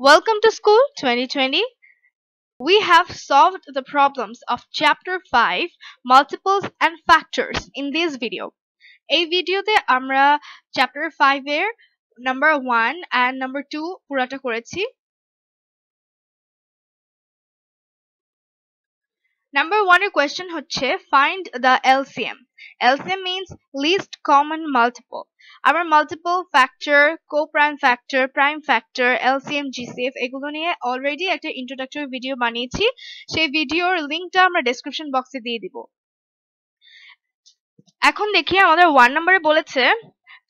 Welcome to School 2020. We have solved the problems of Chapter 5 Multiples and Factors in this video. এই ভিডিওতে আমরা chapter 5 এর number 1 and number 2 পুরাটা করেছি number 1 এর কোয়েশ্চেন হচ্ছে find the LCM LCM means least common multiple আমরা multiple factor co prime factor prime factor LCM GCF এগুলো নিয়ে অলরেডি একটা ইন্ট্রোডাক্টরি ভিডিও বানিয়েছি। সেই ভিডিওর লিঙ্কটা আমরা ডেসক্রিপশন বক্সে দিয়ে দিব। এখন দেখি আমাদের ওয়ান নম্বরে বলেছে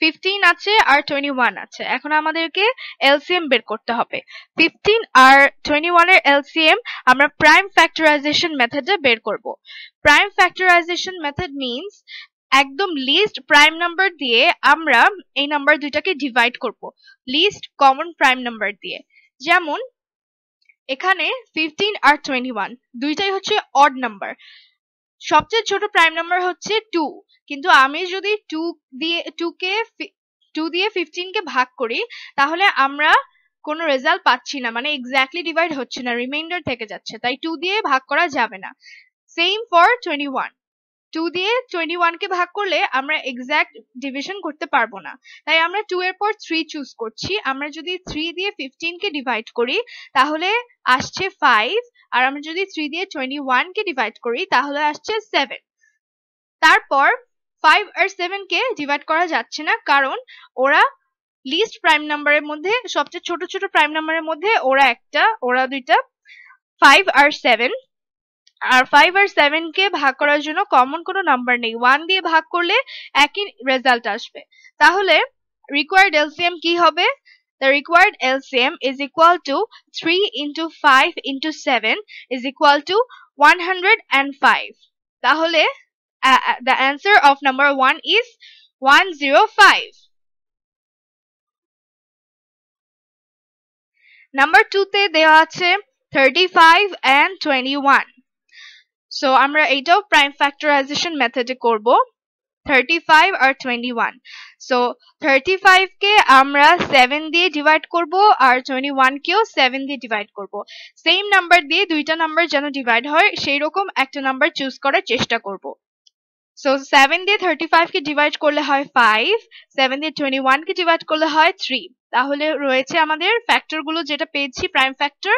ফিফটিন আছে আর টোয়েন্টি ওয়ান আছে। এখন আমাদেরকে এলসিএম বের করতে হবে। ফিফটিন আর টোয়েন্টি ওয়ানের এলসিএম আমরা প্রাইম ফ্যাক্টরাইজেশন মেথডে বের করব। প্রাইম ফ্যাক্টরাইজেশন মেথড মিনস একদম লিস্ট প্রাইম নাম্বার দিয়ে আমরা এই নাম্বার দুইটাকে ডিভাইড করব। লিস্ট কমন প্রাইম নাম্বার দিয়ে। যেমন এখানে ফিফটিন আর টোয়েন্টি ওয়ান দুইটাই হচ্ছে অড নাম্বার সবচেয়ে ছোট প্রাইম নাম্বার হচ্ছে টু কিন্তু আমি যদি টু দিয়ে টু কে টু দিয়ে ফিফটিন কে ভাগ করি, তাহলে আমরা কোনো রেজাল্ট পাচ্ছি না। মানে এক্স্যাক্টলি ডিভাইড হচ্ছে না রিমাইন্ডার থেকে যাচ্ছে। তাই টু দিয়ে ভাগ করা যাবে না। Same for twenty one two দিয়ে টোয়েন্টি ওয়ানকে ভাগ করলে আমরা এক্স্যাক্ট ডিভিশন করতে পারব না। তাই আমরা টু এর পর থ্রি চুজ করছি। আমরা যদি থ্রি দিয়ে ফিফটিনকে ডিভাইড করি, তাহলে আসছে ফাইভ আর আমরা যদি থ্রি দিয়ে টোয়েন্টি ওয়ানকে ডিভাইড করি, তাহলে আসছে সেভেন তারপর ফাইভ আর সেভেন কে ডিভাইড করা যাচ্ছে না, কারণ ওরা লিস্ট প্রাইম নাম্বারের মধ্যে, সবচেয়ে ছোট ছোট প্রাইম নাম্বারের মধ্যে ওরা একটা, ওরা দুইটা ফাইভ আর সেভেন আর ফাইভ আর সেভেন কে ভাগ করার জন্য কমন কোনো নাম্বার নেই। ওয়ান দিয়ে ভাগ করলে একই রেজাল্ট আসবে। তাহলে রিকোয়ার্ড এলসিএম কি হবে? The required LCM is equal to 3 into 5 into 7 is equal to 105. তাহলে uh, the answer of number 1 is 105. Number 2 তে দেওয়া আছে 35 and 21. So আমরা এটাও prime factorization মেথডে করব 35 আর 21 সো 35 কে আমরা 7 দিয়ে ডিভাইড করব আর 21 কেও 7 দিয়ে ডিভাইড করব। সেম নাম্বার দিয়ে দুইটা নাম্বার যেন ডিভাইড হয় সেই রকম একটা নাম্বার চুজ করার চেষ্টা করব। সো 7 দিয়ে 35 কে ডিভাইড করলে হয় 5 7 দিয়ে 21 কে ডিভাইড করলে হয় 3 তাহলে রয়েছে আমাদের ফ্যাক্টরগুলো যেটা পেয়েছি prime factor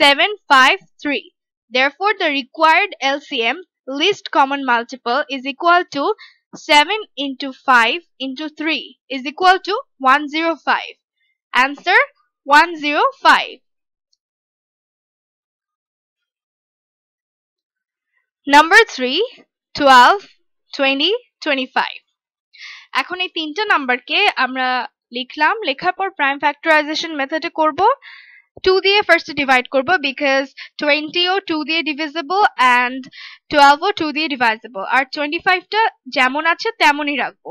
7 5 3 therefore, the required LCM least common multiple is equal to 7 into 5 into 3 is equal to 105. Answer 105. Number 3, 12, 20, 25. এখন এই তিনটা নাম্বারকে আমরা লিখলাম লেখার পর প্রাইম ফ্যাক্টরাইজেশন মেথডে করব 2 দিয়ে ফার্স্টে ডিভাইড করব বিকজ 20 ও 2 দিয়ে ডিভিজিবল 12 ও 2 দিয়ে ডিভাইজিবল আর 25 টা যেমন আছে তেমনই রাখব।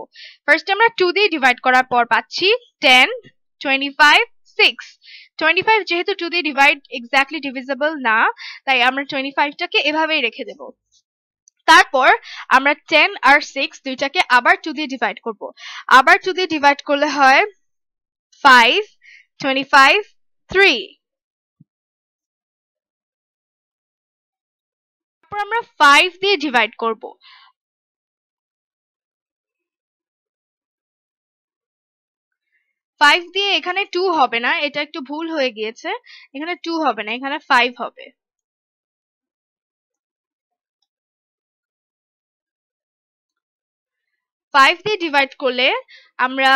ফার্স্ট আমরা 2 দিয়ে ডিভাইড করার পর পাচ্ছি 10 25 6 25 যেহেতু 2 দিয়ে ডিভাইড এক্স্যাক্টলি ডিভিজিবল না, তাই আমরা 25 টাকে এভাবেই রেখে দেব। তারপর আমরা 10 আর 6 দুইটাকে আবার 2 দিয়ে ডিভাইড করব। আবার 2 দিয়ে ডিভাইড করলে হয় 5 25 3 তারপর আমরা 5 দিয়ে ডিভাইড করব। ফাইভ দিয়ে এখানে টু হবে না, এটা একটু ভুল হয়ে গিয়েছে। এখানে টু হবে না, এখানে ফাইভ হবে। ফাইভ দিয়ে ডিভাইড করলে আমরা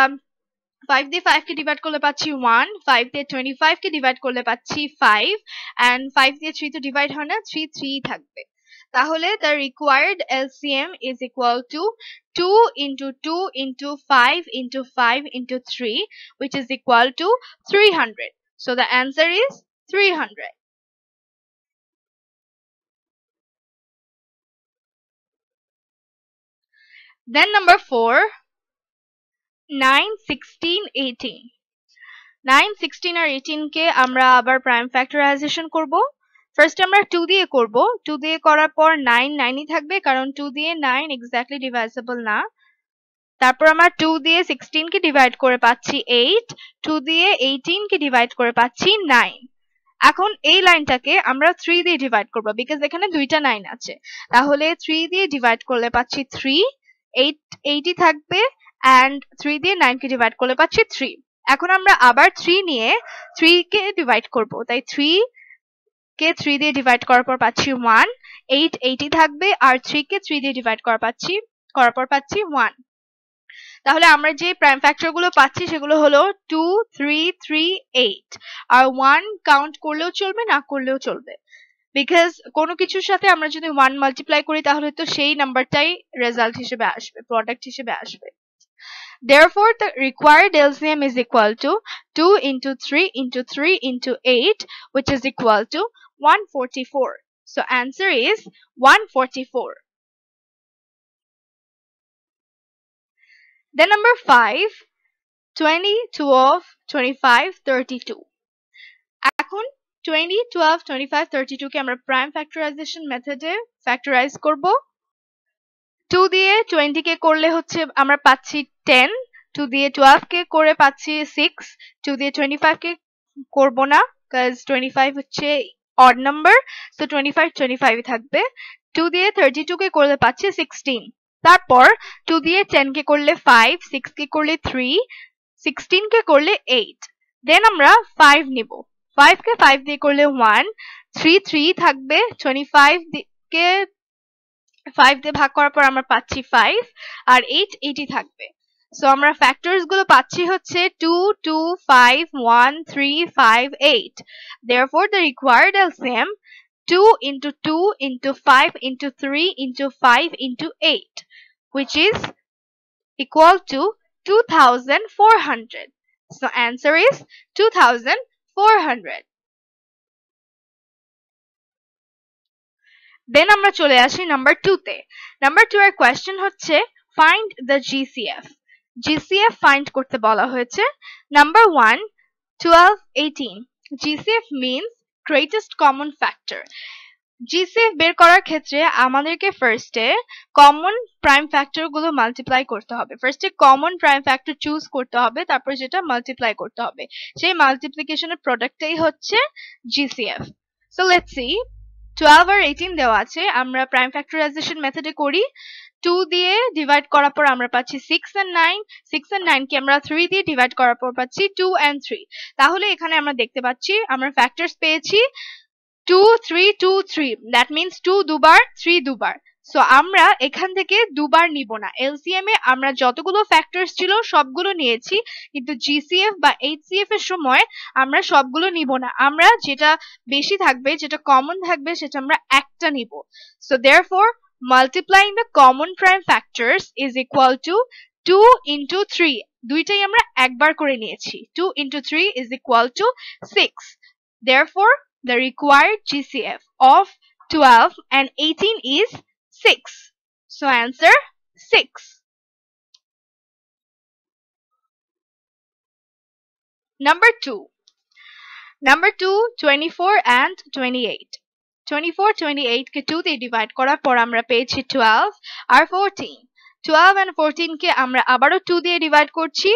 ফাইভ দিয়ে ফাইভ কে ডিভাইড করলে পাচ্ছি ওয়ান ফাইভ দিয়ে টোয়েন্টি ফাইভ কে ডিভাইড করলে পাচ্ছি ফাইভ অ্যান্ড ফাইভ দিয়ে থ্রি তো ডিভাইড হয় না থ্রি থ্রি থাকবে তাহলে the required LCM is equal to 2 into 2 into 5 into 5 into 3 which is equal to 300. So, the answer is 300. Then number 4 9 16 18 9 16 আর 18 কে আমরা আবার প্রাইম ফ্যাক্টরাইজেশন করব। ফার্স্ট আমরা 2 দিয়ে করব। 2 দিয়ে করার পর 9 9ই থাকবে, কারণ 2 দিয়ে 9 এক্স্যাক্টলি ডিভাইসেবল না। তারপর আমরা টু দিয়ে সিক্সটিন কে ডিভাইড করে পাচ্ছি এইট টু দিয়ে এইটিন কে ডিভাইড করে পাচ্ছি নাইন এখন এই লাইনটাকে আমরা থ্রি দিয়ে ডিভাইড করব বিকজ এখানে দুইটা নাইন আছে। তাহলে থ্রি দিয়ে ডিভাইড করলে পাচ্ছি থ্রি এইট এইটি থাকবে অ্যান্ড থ্রি দিয়ে নাইন কে ডিভাইড করলে পাচ্ছি থ্রি এখন আমরা আবার থ্রি নিয়ে থ্রি কে ডিভাইড করব। তাই থ্রি কে থ্রি দিয়ে ডিভাইড করার পর পাচ্ছি ওয়ান এইট এইটি থাকবে আর থ্রি কে থ্রি দিয়ে ডিভাইড করা পাচ্ছি, করার পর পাচ্ছি ওয়ান তাহলে আমরা যে প্রাইম ফ্যাক্টরগুলো পাচ্ছি সেগুলো হলো টু থ্রি থ্রি এইট আর ওয়ান কাউন্ট করলেও চলবে, না করলেও চলবে। বিকজ কোনো কিছুর সাথে আমরা যদি ওয়ান মাল্টিপ্লাই করি তাহলে তো সেই নাম্বারটাই রেজাল্ট হিসেবে আসবে প্রোডাক্ট হিসেবে আসবে। Therefore, the required LCM is equal to 2 into 3 into 3 into 8, which is equal to 144. So answer is 144. Then number 5, 20, 12, 25, 32. এখন 20, 12, 25, 32 কে আমরা prime factorization method এ factorize করব 2 দিয়ে 20 কে করলে হচ্ছে আমরা পাচ্ছি 10 2 দিয়ে 12 কে করে পাচ্ছি 6 2 দিয়ে 25 কে করব না cuz 25 হচ্ছে odd number, so 25 25 থাকবে। 2 দিয়ে 32 কে করলে পাচ্ছি 16 তারপর 2 দিয়ে 10 কে করলে 5 6 কে করলে 3 16 কে করলে 8 দেন আমরা 5 নিব। 5 কে 5 দিয়ে করলে 1 3 3 থাকবে। 25 কে 5 দিয়ে ভাগ করার পর আমরা পাচ্ছি 5 আর 8 80 থাকবে। সো আমরা ফ্যাক্টরস গুলো পাচ্ছি হচ্ছে 2 2 5 1 3 5 8 therefore the required LCM 2 into 2 into 5 into 3 into 5 into 8 which is equal to 2400 so answer is 2400 then আমরা চলে আসি নাম্বার টু তে নাম্বার টু এর কোয়েশ্চেন হচ্ছে find the GCF GCF find করতে বলা হয়েছে। Number one twelve eighteen GCF means greatest common factor GCF বের করার ক্ষেত্রে আমাদেরকে ফার্স্টে কমন প্রাইম ফ্যাক্টরগুলো মাল্টিপ্লাই করতে হবে। ফার্স্টে কমন প্রাইম ফ্যাক্টর চুজ করতে হবে, তারপর যেটা মাল্টিপ্লাই করতে হবে। সেই মাল্টিপ্লিকেশনের প্রোডাক্টটাই হচ্ছে GCF so let's see twelve R eighteen দেওয়া আছে। আমরা প্রাইম ফ্যাক্টরাইজেশন মেথডে করি। টু দিয়ে ডিভাইড করার পর আমরা পাচ্ছি six and nine six and নাইনকে আমরা থ্রি দিয়ে ডিভাইড করার পর পাচ্ছি টু অ্যান্ড থ্রি তাহলে এখানে আমরা দেখতে পাচ্ছি, আমরা ফ্যাক্টরস পেয়েছি two three two three that means two দুবার থ্রি দুবার. সো আমরা এখান থেকে দুবার নিব না। এলসিএম এ আমরা যতগুলো ফ্যাক্টরস ছিল সবগুলো নিয়েছি, কিন্তু জিসিএফ বা এইচসিএফ এর সময় আমরা সবগুলো নিব না। আমরা যেটা বেশি থাকবে, যেটা কমন থাকবে, সেটা আমরা একটা নিব। So therefore multiplying the common prime factors is equal to 2 into 3 দুইটাই আমরা একবার করে নিয়েছি 2 into 3 is equal to 6 therefore the required GCF of 12 and 18 is 6. So answer 6. Number 2. Number 2, 24 and 28. 24, 28 কে 2 দিয়ে ডিভাইড করার পর আমরা পেয়েছি 12 আর 14. 12 and 14 কে আমরা আবারও 2 দিয়ে ডিভাইড করছি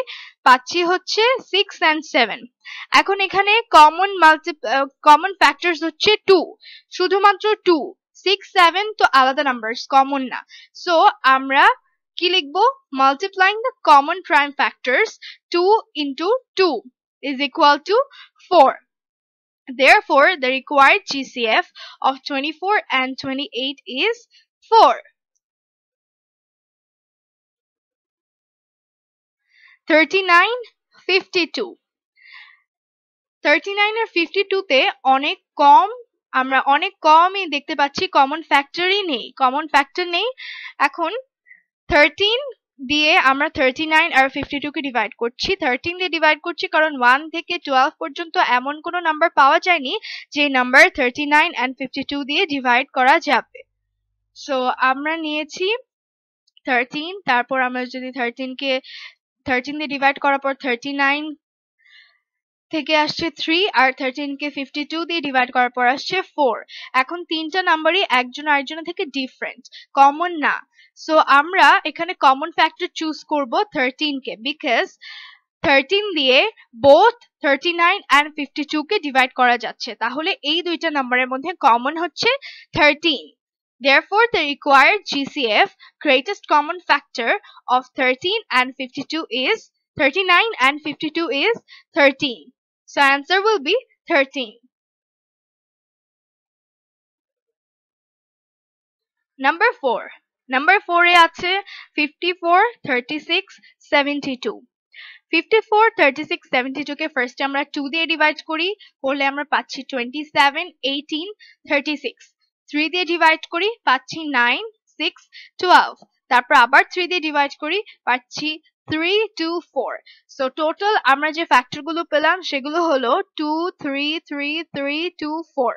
পাচ্ছি হচ্ছে 6 and 7 এখন এখানে কমন মাল্টি কমন ফ্যাক্টরস হচ্ছে 2 শুধুমাত্র 2 সিক্স সেভেন তো আলাদা নাম্বারস কমন না। সো আমরা কি লিখব? Multiplying the common prime factors two into two is equal to 4. Therefore, the required GCF of 24 and 28 is 4. 39, 52. 39 আর 52 তে অনেক কম আমরা অনেক কমই দেখতে পাচ্ছি কমন ফ্যাক্টরই নেই কমন ফ্যাক্টর নেই এখন থার্টিন দিয়ে আমরা থার্টি নাইন আর ফিফটি টু কে ডিভাইড করছি। থার্টিন দিয়ে ডিভাইড করছি কারণ ওয়ান থেকে টুয়েলভ পর্যন্ত এমন কোনো নাম্বার পাওয়া যায়নি যে number thirty nine and fifty two দিয়ে ডিভাইড করা যাবে। সো আমরা নিয়েছি থার্টিন তারপর আমরা যদি থার্টিনকে থার্টিন দিয়ে ডিভাইড করার পর থার্টি নাইন থেকে আসছে থ্রি আর থার্টিন কে ফিফটি টু দিয়ে ডিভাইড করার পর আসছে ফোর এখন তিনটা নাম্বারই একজন আরেকজনের থেকে ডিফারেন্ট কমন না। সো আমরা এখানে কমন ফ্যাক্টর চুজ করব থার্টিন কে। বিকজ থার্টিন দিয়ে both thirty nine and fifty two K divide করা যাচ্ছে। তাহলে এই দুইটা নাম্বারের মধ্যে কমন হচ্ছে thirteen Therefore, the required GCF greatest common factor of 13 and 52 is 39 and 52 is 13. So answer will be 13. Number 4. Number 4 এ আছে 54, 36, 72. 54, 36, 72 কে ফার্স্ট আমরা 2 দিয়ে ডিভাইড করি করলে আমরা পাচ্ছি 27, 18, 36. 3 দিয়ে ডিভাইড করি পাচ্ছি 9, 6, 12. তারপর আবার 3 দিয়ে ডিভাইড করি পাচ্ছি 3, 2, 4. সো টোটাল আমরা যে ফ্যাক্টরগুলো পেলাম সেগুলো হলো 2, 3, 3, 3, 2, 4.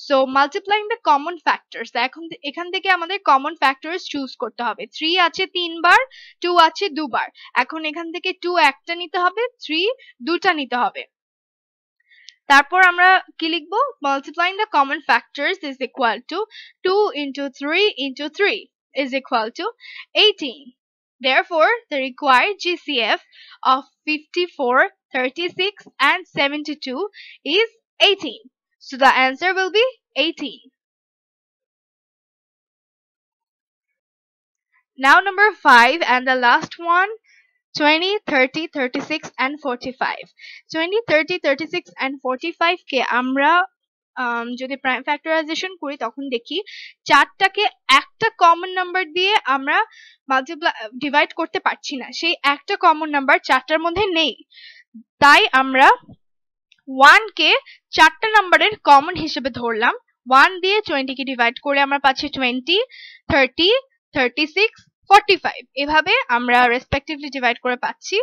So multiplying the common factors এখন এখান থেকে আমাদের কমন ফ্যাক্টরস চুজ করতে হবে থ্রি আছে তিনবার টু আছে দুবার এখন এখান থেকে টু একটা নিতে হবে থ্রি দুটা নিতে হবে তারপর আমরা কি লিখব multiplying the common factors is equal to two into three into three is equal to 18. Therefore, the required GCF of 54, 36 and 72 is 18. So the answer will be 18. Now number 5 and the last one 20, 30, 36 and 45. 20, 30, 36 and 45 কে আমরা যদি prime factorisation করি, তখন দেখি চারটাকে একটা common number দিয়ে আমরা multiply divide করতে পারছি না। সেই একটা কমন নাম্বার চারটার মধ্যে নেই। তাই আমরা ওয়ান কে চারটা নাম্বারের কমন হিসেবে ধরলাম। ওয়ান দিয়ে টোয়েন্টিকে ডিভাইড করে আমরা পাচ্ছি twenty thirty thirty six forty five এভাবে আমরা রেসপেক্টিভলি ডিভাইড করে পাচ্ছি।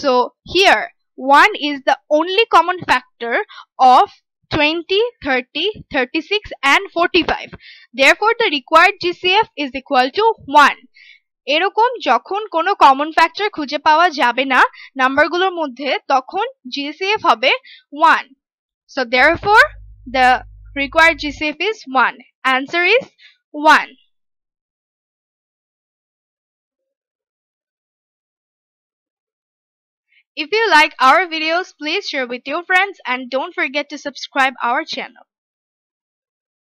So here one is the only common factor of 20, 30, 36 and 45. Therefore, the required GCF is equal to 1. এরকম যখন কোনো কমন ফ্যাক্টর খুঁজে পাওয়া যাবে না নাম্বারগুলোর মধ্যে তখন GCF হবে 1. So therefore, the required GCF is 1. Answer is 1. If you like our videos, please share with your friends and don't forget to subscribe our channel.